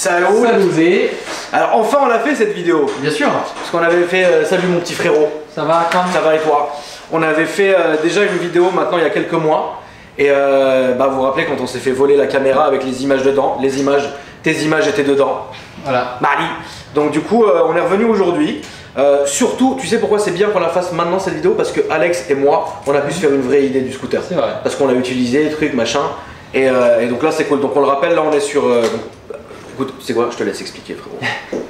Salut Salut Alors enfin on l'a fait cette vidéo. Bien sûr. Parce qu'on avait fait euh, Salut mon petit frérot. Ça va quand Ça va et toi? On avait fait euh, déjà une vidéo maintenant il y a quelques mois. Et euh, bah, vous vous rappelez quand on s'est fait voler la caméra avec les images dedans Les images, tes images étaient dedans. Voilà. Marie Donc du coup on est revenu aujourd'hui. Euh, surtout, tu sais pourquoi c'est bien qu'on la fasse maintenant cette vidéo? Parce que Alex et moi, on a pu se faire une vraie idée du scooter. C'est vrai. Parce qu'on l'a utilisé, truc, machin. Et, euh, et donc là c'est cool. Donc on le rappelle, là on est sur. euh, écoute, c'est quoi Je te laisse expliquer frérot.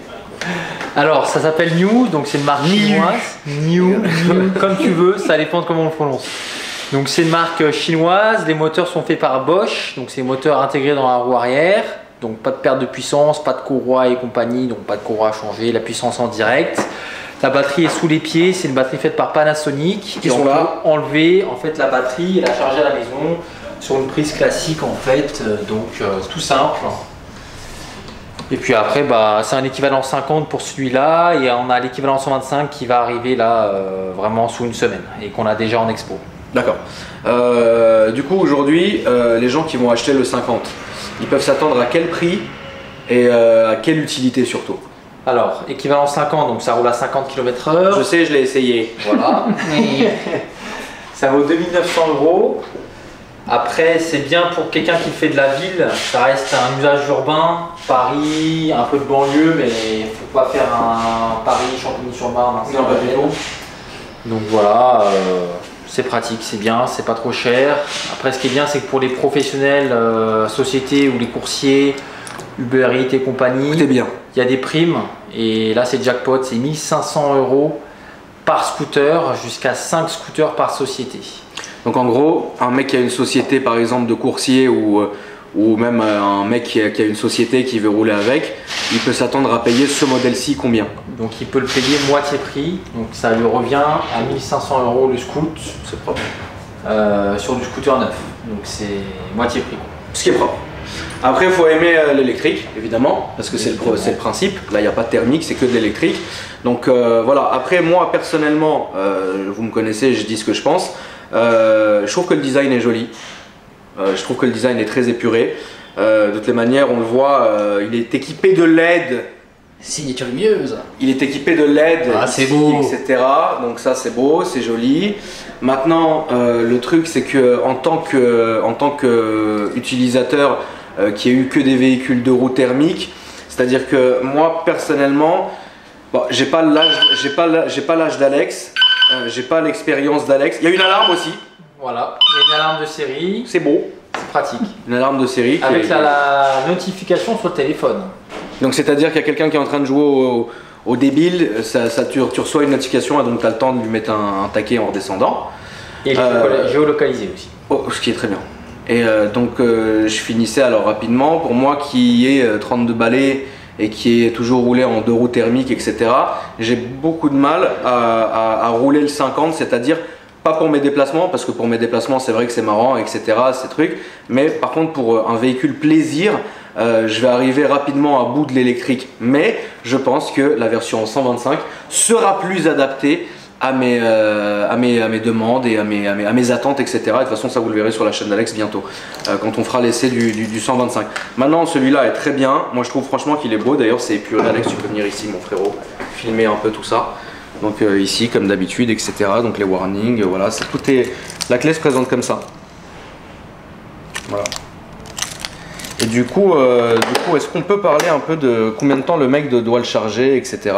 Alors ça s'appelle New, donc c'est une marque chinoise. New, New, comme tu veux, ça dépend de comment on le prononce. Donc c'est une marque euh, chinoise, les moteurs sont faits par Bosch, donc c'est moteurs intégrés dans la roue arrière, donc pas de perte de puissance, pas de courroie et compagnie, donc pas de courroie à changer, la puissance en direct. La batterie est sous les pieds, c'est une batterie faite par Panasonic. Qui Et sont on là. peut enlever en fait la batterie et la charger à la maison sur une prise classique en fait, euh, donc euh, tout simple. Et puis après, bah, c'est un équivalent 50 pour celui-là et on a l'équivalent 125 qui va arriver là euh, vraiment sous une semaine et qu'on a déjà en expo. D'accord. Euh, du coup aujourd'hui, euh, les gens qui vont acheter le 50, ils peuvent s'attendre à quel prix et euh, à quelle utilité surtout? Alors, équivalent 50, donc ça roule à 50 km/h. Je sais, je l'ai essayé. Voilà. ça vaut 2900 euros. Après, c'est bien pour quelqu'un qui fait de la ville. Ça reste un usage urbain. Paris, un peu de banlieue, mais il faut pas faire un Paris, Champigny-sur-Marne. Non, pas du tout. Donc voilà, euh, c'est pratique, c'est bien, c'est pas trop cher. Après, ce qui est bien, c'est que pour les professionnels, euh, sociétés ou les coursiers, Uber Eats et compagnie, bien. il y a des primes. Et là, c'est jackpot, c'est 1500 euros par scooter, jusqu'à 5 scooters par société. Donc en gros, un mec qui a une société par exemple de coursier ou, euh, ou même euh, un mec qui a, qui a une société qui veut rouler avec, il peut s'attendre à payer ce modèle-ci combien? Donc il peut le payer moitié prix, donc ça lui revient à 1500 euros le scoot C'est propre. euh, sur du scooter neuf. Donc c'est moitié prix. Ce qui est propre. Après, il faut aimer euh, l'électrique, évidemment, parce que c'est le, principe. Là, il n'y a pas de thermique, c'est que de l'électrique. Donc euh, voilà, après, moi, personnellement, euh, vous me connaissez, je dis ce que je pense. Euh, je trouve que le design est joli. Euh, je trouve que le design est très épuré. Euh, de toutes les manières, on le voit, il est équipé de LED. Signature lumineuse Il est équipé de LED, Ah, c'est beau. etc. Donc ça c'est beau, c'est joli. Maintenant, le truc c'est que en tant que en tant que utilisateur qui a eu que des véhicules de roue thermique, c'est-à-dire que moi personnellement, bon, j'ai pas l'âge, j'ai pas j'ai pas l'âge d'Alex, euh, j'ai pas l'expérience d'Alex. Il y a une alarme aussi, Voilà, il y a une alarme de série, c'est beau, c'est pratique. une alarme de série. Avec est- la, la notification sur le téléphone. Donc c'est-à-dire qu'il y a quelqu'un qui est en train de jouer au, au débile, ça, ça- tu, tu reçois une notification et donc tu as le temps de lui mettre un, un taquet en redescendant. Et Euh, géolocalisé aussi. Oh, ce qui est très bien. Et euh, donc euh, je finissais alors rapidement, pour moi qui ai euh, 32 balais et qui est toujours roulé en deux roues thermiques, etc., j'ai beaucoup de mal à, rouler le 50, c'est-à-dire pas pour mes déplacements, parce que pour mes déplacements c'est vrai que c'est marrant, etc., ces trucs, mais par contre pour euh, un véhicule plaisir, euh, je vais arriver rapidement à bout de l'électrique. Mais je pense que la version 125 sera plus adaptée à mes, euh, à mes, demandes et à mes, attentes, etc. Et de toute façon, ça vous le verrez sur la chaîne d'Alex bientôt, euh, quand on fera l'essai du, du, du 125. Maintenant, celui-là est très bien. Moi, je trouve franchement qu'il est beau. D'ailleurs, c'est épuré. Alex, tu peux venir ici, mon frérot, filmer un peu tout ça. Donc euh, ici, comme d'habitude, etc. Donc les warnings, voilà, tout est. La clé se présente comme ça. Voilà. Et du coup, du coup, est-ce qu'on peut parler un peu de combien de temps le mec doit le charger, etc.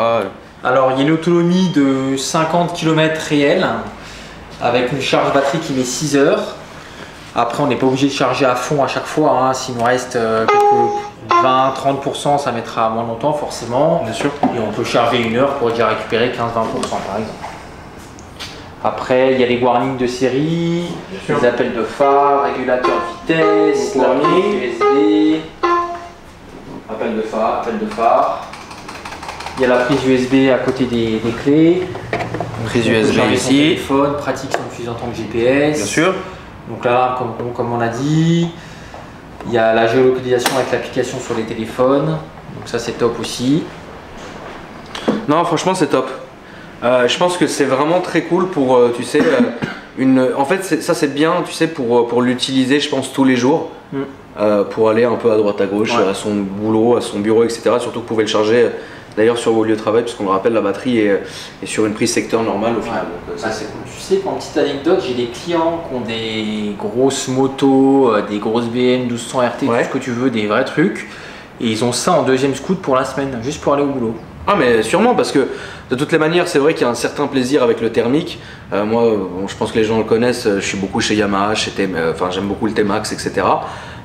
Alors il y a une autonomie de 50 km réel avec une charge batterie qui met 6 heures. Après on n'est pas obligé de charger à fond à chaque fois, hein. s'il nous reste euh, quelques 20-30% ça mettra moins longtemps forcément. Bien sûr. Et on peut charger une heure pour déjà récupérer 15-20% par exemple. Après il y a les warnings de série, les appels de phare, régulateur de vitesse, la USB, appel de phare, appel de phare. Il y a la prise USB à côté des, des clés. Prise USB ici. téléphone, pratique son fusil en tant que GPS. Bien sûr. Donc là, comme, comme on a dit, il y a la géolocalisation avec l'application sur les téléphones. Donc ça c'est top aussi. Non, franchement, c'est top. Euh, je pense que c'est vraiment très cool pour, euh, tu sais, euh, une. En fait, ça c'est bien, tu sais, pour, pour l'utiliser, je pense, tous les jours. Mm. pour aller un peu à droite à gauche, Ouais. à son boulot, à son bureau, etc. Surtout que vous pouvez le charger d'ailleurs sur vos lieux de travail, puisqu'on le rappelle, la batterie est, est sur une prise secteur normale au final. Ouais. Donc, ça c'est cool. Tu sais, pour une petite anecdote, j'ai des clients qui ont des grosses motos, euh, des grosses BM 1200 RT, Ouais. tout ce que tu veux, des vrais trucs. Et ils ont ça en deuxième scoot pour la semaine, juste pour aller au boulot. Ah mais sûrement parce que de toutes les manières c'est vrai qu'il y a un certain plaisir avec le thermique. Euh, moi bon, je pense que les gens le connaissent, euh, je suis beaucoup chez Yamaha, chez T- euh, enfin j'aime beaucoup le T-Max etc.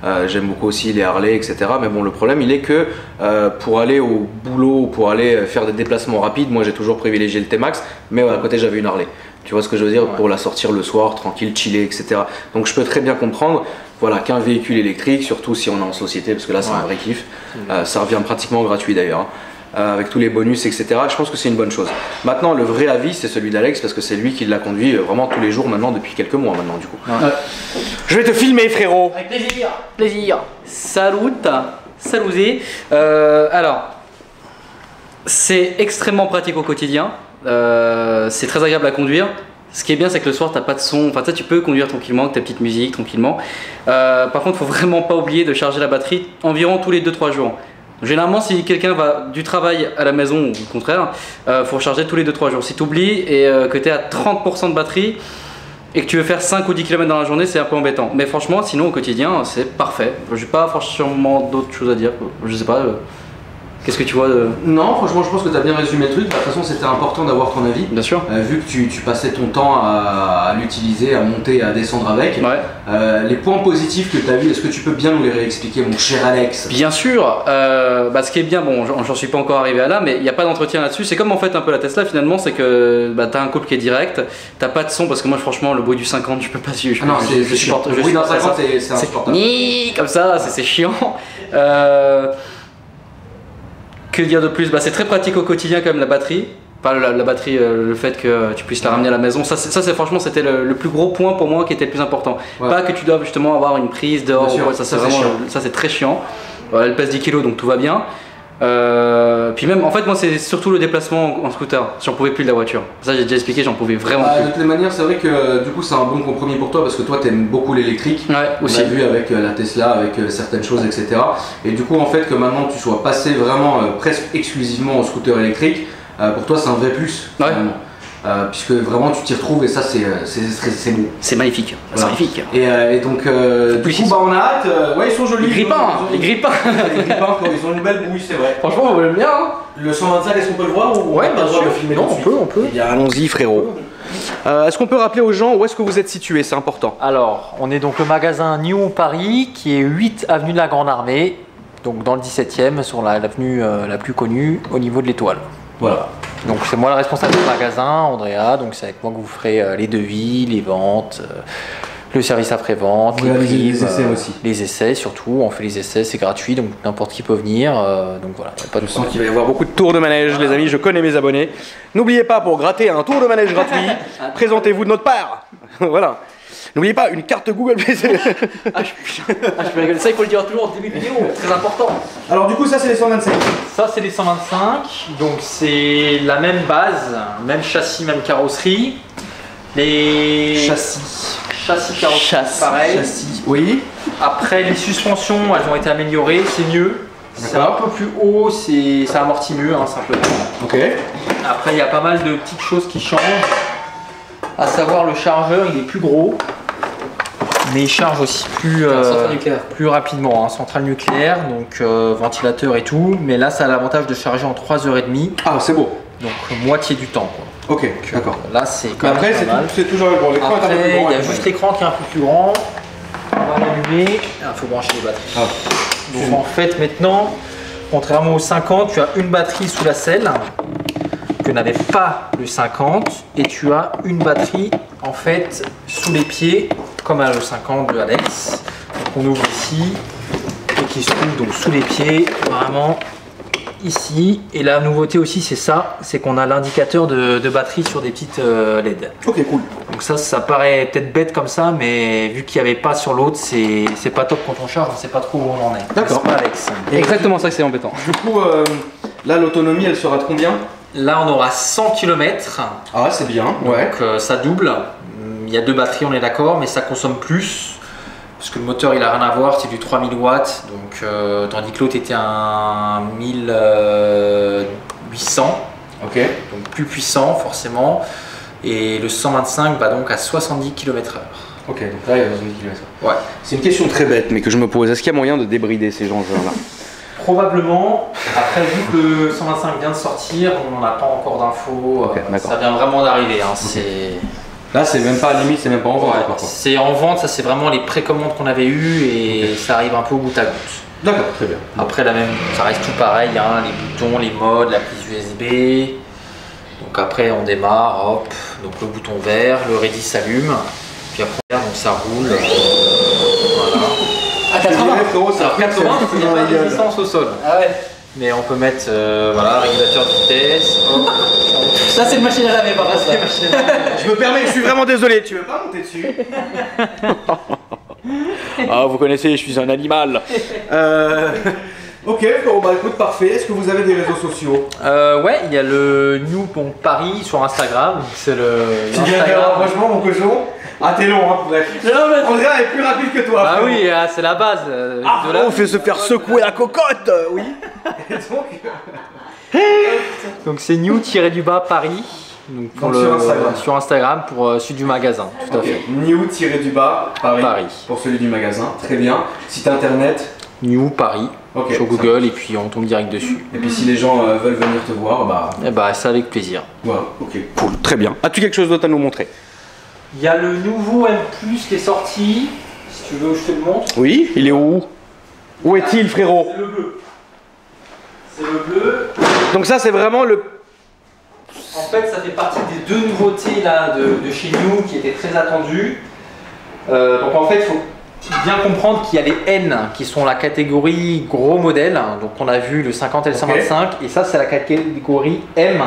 Euh, j'aime beaucoup aussi les Harley etc. Mais bon le problème il est que euh, pour aller au boulot, pour aller faire des déplacements rapides, moi j'ai toujours privilégié le T-Max mais à côté j'avais une Harley. Tu vois ce que je veux dire? Ouais. Pour la sortir le soir, tranquille, chiller, etc. Donc je peux très bien comprendre voilà, qu'un véhicule électrique, surtout si on est en société, parce que là c'est un vrai kiff, euh, ça revient pratiquement gratuit d'ailleurs, hein, avec tous les bonus, etc. Je pense que c'est une bonne chose. Maintenant, le vrai avis, c'est celui d'Alex, parce que c'est lui qui l'a conduit euh, vraiment tous les jours maintenant, depuis quelques mois maintenant, du coup. Ouais. Je vais te filmer, frérot Avec plaisir Plaisir. Salut. Saluté. Euh, alors, c'est extrêmement pratique au quotidien. Euh, c'est très agréable à conduire. Ce qui est bien, c'est que le soir, t'as pas de son. Enfin, tu peux conduire tranquillement, avec ta petite musique, tranquillement. Euh, par contre, faut vraiment pas oublier de charger la batterie environ tous les 2-3 jours. Généralement, si quelqu'un va du travail à la maison ou le contraire, euh, faut recharger tous les 2-3 jours. Si tu oublies et euh, que tu es à 30% de batterie et que tu veux faire 5 ou 10 km dans la journée, c'est un peu embêtant. Mais franchement, sinon au quotidien, c'est parfait. J'ai pas franchement d'autres choses à dire. Je sais pas. euh, Qu'est-ce que tu vois de... Non, franchement, je pense que tu as bien résumé le truc. De toute façon, c'était important d'avoir ton avis. Bien sûr. Euh, vu que tu, tu passais ton temps à, à l'utiliser, à monter, à descendre avec, Ouais. euh, les points positifs que tu as vus, est-ce que tu peux bien nous les réexpliquer, mon cher Alex? Bien sûr, euh, bah, ce qui est bien, bon, j'en suis pas encore arrivé à là, mais il n'y a pas d'entretien là-dessus. C'est comme en fait un peu la Tesla finalement, c'est que bah, t'as un couple qui est direct, t'as pas de son parce que moi franchement le bruit du 50 je peux pas suivre. Ah non, je, c'est je supporte, Le bruit d'un supporte pas 50, ça. c'est insupportable. Ni comme ça, c'est c'est chiant. Euh, que dire de plus bah, C'est très pratique au quotidien quand même la batterie. Pas la, la batterie, euh, le fait que tu puisses la ramener à la maison. Ça, c'est franchement, c'était le, le plus gros point pour moi qui était le plus important. Ouais. Pas que tu dois justement avoir une prise dehors. Sûr, quoi, ça, c'est vraiment, ça très chiant. Voilà, elle pèse 10 kg donc tout va bien. Euh, puis même, en fait, moi, c'est surtout le déplacement en, scooter. J'en pouvais plus de la voiture. Ça, j'ai déjà expliqué, j'en pouvais vraiment Bah, plus. de toutes les manières, c'est vrai que du coup, c'est un bon compromis pour toi parce que toi, t'aimes beaucoup l'électrique. Ouais, On aussi. a vu avec euh, la Tesla, avec euh, certaines choses, etc. Et du coup, en fait, que maintenant tu sois passé vraiment euh, presque exclusivement au scooter électrique, euh, pour toi, c'est un vrai plus. Ouais. finalement. Euh, puisque vraiment tu t'y retrouves et ça, c'est euh, c'est- beau. C'est magnifique. C'est magnifique. Et, euh, et donc, euh, du coup, bah, on a hâte. euh, ouais, ils sont jolis. Les grippins, ils ont- les grippins. les grippins, quoi, ils ont une belle bouille, c'est vrai. Franchement, on l'aime bien. hein. Le 125, est-ce qu'on peut le voir ou on Ouais, n'a pas bien le filmer Non, on suite peut, on peut. Allons-y, frérot. Euh, est-ce qu'on peut rappeler aux gens où est-ce que vous êtes situé? C'est important. Alors, on est donc le magasin New Paris qui est 8 avenue de la Grande Armée, donc dans le 17e, sur la- l'avenue euh, la plus connue au niveau de l'étoile. Voilà. Donc c'est moi le responsable du magasin, Andrea, donc c'est avec moi que vous ferez euh, les devis, les ventes, euh, le service après-vente, les essais euh, aussi. Les essais surtout, on fait les essais, c'est gratuit, donc n'importe qui peut venir, donc voilà, y a pas de Je sens qu'il va y avoir beaucoup de tours de manège, les amis, je connais mes abonnés. N'oubliez pas, pour gratter un tour de manège gratuit, présentez-vous de notre part. voilà. N'oubliez pas, une carte Google Play. Ah, je, ah, je peux rigoler. Ça, il faut le dire toujours en début de vidéo. Très important. Alors du coup, ça c'est les 125. Ça, c'est les 125. Donc, c'est la même base, même châssis, même carrosserie. Les Châssis. châssis, carrosserie, Châssis. pareil. Châssis. Oui. Après, les suspensions, elles ont été améliorées, c'est mieux. C'est un peu plus haut, c'est ça amortit mieux, hein, simplement. Ok. Après, il y a pas mal de petites choses qui changent. À savoir, le chargeur, il est plus gros. Mais il charge aussi plus, euh, plus rapidement. hein. Centrale nucléaire, donc euh, ventilateur et tout. Mais là, ça a l'avantage de charger en 3h30. Ah, c'est beau. Donc euh, moitié du temps. quoi. Ok, d'accord. Là, c'est Mais quand après, même c'est toujours bon. L'écran est un peu plus Après, grand. il y a juste l'écran qui est un peu plus grand. On va l'allumer. Il faut brancher les batteries. Ah. Donc en fait, maintenant, contrairement au 50, tu as une batterie sous la selle que n'avait pas le 50 et tu as une batterie en fait sous les pieds comme à le 50 de Alex. Donc on ouvre ici et qui se trouve donc sous les pieds vraiment ici. Et la nouveauté aussi c'est ça, c'est qu'on a l'indicateur de, de batterie sur des petites euh, LED. Ok, cool. Donc ça, ça paraît peut-être bête comme ça, mais vu qu'il n'y avait pas sur l'autre, c'est c'est pas top quand on charge, on sait pas trop où on en est. D'accord. Alex? Exactement ça que c'est embêtant. Du coup, euh, là, l'autonomie, elle sera de combien? Là, on aura 100 km. Ah, c'est bien, ouais. Donc euh, ça double. Il y a deux batteries, on est d'accord, mais ça consomme plus. Parce que le moteur, il a rien à voir, c'est du 3000 watts. Donc, euh, tandis que l'autre était un 1800. Ok. Donc plus puissant, forcément. Et le 125 va donc à 70 km/h. Ok, donc là, il y a 70 km. Ouais. C'est une question très bête, mais que je me pose. Est-ce qu'il y a moyen de débrider ces gens-là Probablement. Après, vu que le 125 vient de sortir, on n'a pas encore d'infos. Euh, ça vient vraiment d'arriver. hein. C'est Là, c'est même pas à la limite, c'est même pas en vente. Ouais, c'est en vente, ça c'est vraiment les précommandes qu'on avait eues et ça arrive un peu au goutte à goutte. D'accord, très bien. Après, la même, ça reste tout pareil, hein, les boutons, les modes, la prise USB. Donc après, on démarre, hop, donc le bouton vert, le ready s'allume, puis après, donc ça roule. euh, voilà. À 80 frérot, ça Alors 80, il n'y a pas de résistance au sol. Ah ouais. Mais on peut mettre, euh, voilà, régulateur de vitesse. hop. Ça, c'est une machine à laver par contre. Je me permets, je suis vraiment désolé. Tu veux pas monter dessus? Ah, vous connaissez, je suis un animal. Euh, ok, bon, bah écoute, parfait. Est-ce que vous avez des réseaux sociaux? Euh, ouais, il y a le New Paris sur Instagram. C'est le Tu viens faire un rapprochement, mon cochon Ah, t'es long, hein, bref. Non, mais- Andrea est plus rapide que toi. Ah oui, ah, c'est la base. euh, Ah, de là. on fait se faire secouer la cocotte, euh, oui. Et donc, Donc c'est new-du-bas Paris. Donc, pour Donc le- sur Instagram. sur Instagram pour euh, celui du magasin, tout à fait. New tiré du bas, Paris, Paris. Pour celui du magasin, très bien. Site internet. New Paris Ok, sur Google et puis on tombe direct dessus. Et puis si les gens euh, veulent venir te voir, bah Et bah c'est avec plaisir. voilà, ok, cool, très bien. As-tu quelque chose d'autre à nous montrer? Il y a le nouveau M qui est sorti. Si tu veux, je te le montre. Oui, il est où? Où est-il, frérot? C'est le bleu. C'est le bleu. Donc ça, c'est vraiment le. En fait, ça fait partie des deux nouveautés là de, de chez New qui étaient très attendues. Euh, donc en fait, il faut bien comprendre qu'il y a les N qui sont la catégorie gros modèle. Donc on a vu le 50 et le 125 et ça c'est la catégorie M,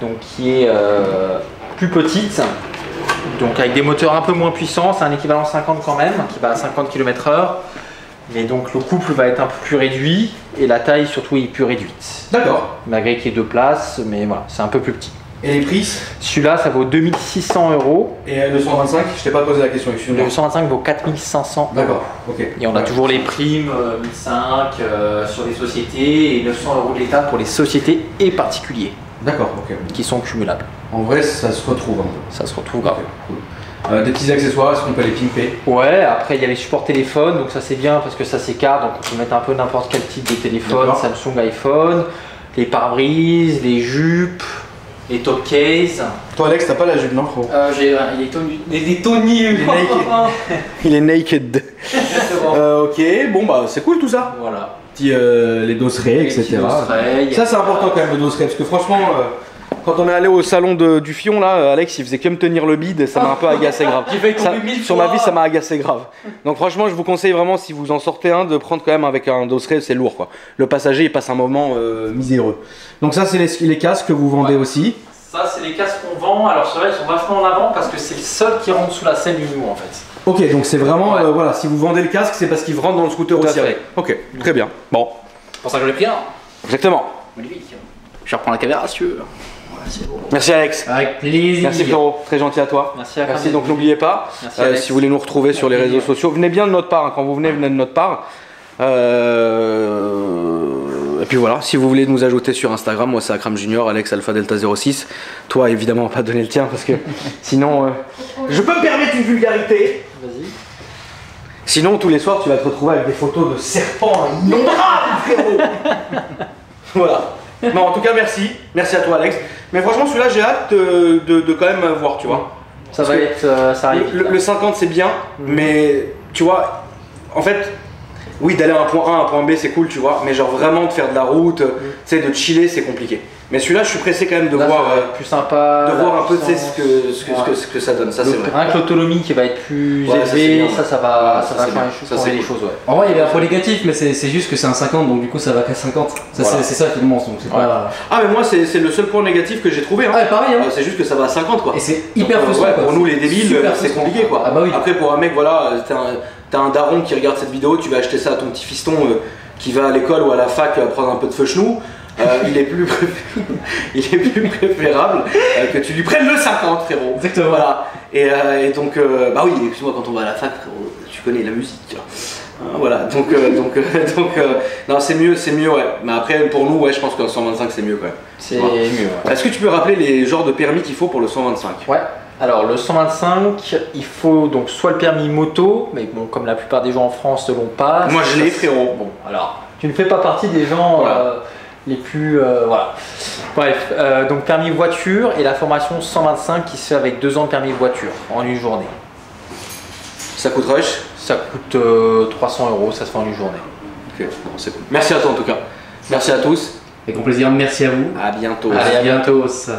donc qui est euh, plus petite. Donc avec des moteurs un peu moins puissants, c'est un équivalent 50 quand même, qui va à 50 km/h. Mais donc le couple va être un peu plus réduit et la taille surtout est plus réduite. D'accord. Malgré qu'il y ait deux places, mais voilà, c'est un peu plus petit. Et les prix? Celui-là, ça vaut 2600 euros. Et euh, le 125, je t'ai pas posé la question, excuse-moi. Le 125 vaut 4500 euros. D'accord, ok. Et on a Ouais. toujours les primes, euh, 1005 euh, sur les sociétés et 900 euros de l'État pour les sociétés et particuliers D'accord, ok. qui sont cumulables. En vrai, ça se retrouve un peu. Ça se retrouve grave. Cool. Euh, des petits accessoires, est-ce qu'on peut les pimper? Ouais, après il y a les supports téléphone, donc ça c'est bien parce que ça s'écarte, donc on peut mettre un peu n'importe quel type de téléphone. Samsung, iPhone, les pare-brises, les jupes, les top cases. Toi, Alex, t'as pas la jupe, non, Euh, j'ai. Il est naked. Il est naked. Euh, ok, bon bah c'est cool tout ça. Voilà. Petit, euh, les dosseraits, Les etc. Ça c'est important quand même le dosseret parce que franchement, euh, quand on est allé au salon de- du Fion là, Alex il faisait que me tenir le bide, ça m'a un peu agacé grave. Ça- sur ma vie ça m'a agacé grave. Donc franchement je vous conseille vraiment si vous en sortez un de prendre quand même avec un dosseret, c'est lourd quoi. Le passager il passe un moment miséreux. Donc ça c'est les, les casques que vous vendez Ouais. aussi. Ça, c'est les casques qu'on vend. Alors, vrai, ils sont vachement en avant parce que c'est le seul qui rentre sous la selle du en fait. Ok donc c'est vraiment, Ouais. euh, voilà, si vous vendez le casque c'est parce qu'il rentre dans le scooter Tout aussi. avec. Ok, très bien. Bon, C'est pour ça que je l'ai pris un. exactement. Magnifique. Je reprends la caméra si tu veux. Merci Alex. Avec plaisir. Merci frérot, très gentil à toi. Merci à Merci, donc n'oubliez pas, Merci, euh, si vous voulez nous retrouver sur les réseaux sociaux, venez bien de notre part, hein. quand vous venez, venez de notre part. Euh, puis voilà, si vous voulez nous ajouter sur Instagram, moi c'est Akram Junior, Alex Alpha Delta 06. Toi évidemment, on va pas donner le tien parce que sinon. euh, Je peux me permettre une vulgarité Vas-y. Sinon, tous les soirs, tu vas te retrouver avec des photos de serpents innombrables, frérot Voilà. Non, en tout cas, merci. Merci à toi, Alex. Mais franchement, celui-là, j'ai hâte de, de- de quand même voir, tu vois. Ça Parce va être. euh, ça arrive. Le, le- le 50 c'est bien, mais tu vois, en fait, oui d'aller à un point A à un point B c'est cool, tu vois, mais genre vraiment de faire de la route, tu sais, de chiller c'est compliqué. Mais celui-là je suis pressé quand même de Là, voir, plus sympa. de voir un peu ce que, ce, que, ce, que, ce que ça donne, ça c'est vrai. rien que l'autonomie qui va être plus Ouais, ça, élevée, ça, ça va, Ouais, ça va changer. Ça, les choses, ouais. En vrai, il y avait un point négatif, mais c'est juste que c'est un 50, donc du coup ça va qu'à 50. Ça, Voilà. c'est- ça immense, donc pas. Ah mais moi c'est le seul point négatif que j'ai trouvé, hein. Ah, pareil, hein. Euh, c'est juste que ça va à 50 quoi. Et c'est hyper euh, frustrant. pour nous les débiles, c'est compliqué quoi. Ah bah oui. Après pour un mec, voilà, t'as un, daron qui regarde cette vidéo, tu vas acheter ça à ton petit fiston euh, qui va à l'école ou à la fac euh, prendre un peu de feu chenou. euh, il, est plus il est plus préférable que tu lui prennes le 50, frérot. Exactement. Voilà. Et, et donc, bah oui, excuse-moi, quand on va à la fac, frérot, tu connais la musique. tu vois. Hein, voilà, donc, euh, donc, euh, donc euh, non, c'est mieux, c'est mieux, ouais. Mais après, pour nous, ouais, je pense qu'un 125, c'est mieux quand même. C'est Ouais. mieux. ouais. Est-ce que tu peux rappeler les genres de permis qu'il faut pour le 125 Ouais. Alors le 125, il faut donc soit le permis moto, mais bon comme la plupart des gens en France ne l'ont pas. Moi, je l'ai, frérot. Bon, alors tu ne fais pas partie des gens Voilà. euh, les plus euh, voilà. Bref, euh, donc permis voiture et la formation 125 qui se fait avec deux ans de permis voiture en une journée. Ça coûte rush? Ça coûte euh, 300 euros, ça se fait en une journée. Ok, bon, c'est cool. Merci à toi en tout cas. Merci à tous. Avec grand plaisir, merci à vous. À bientôt. Allez, à bientôt. bientôt.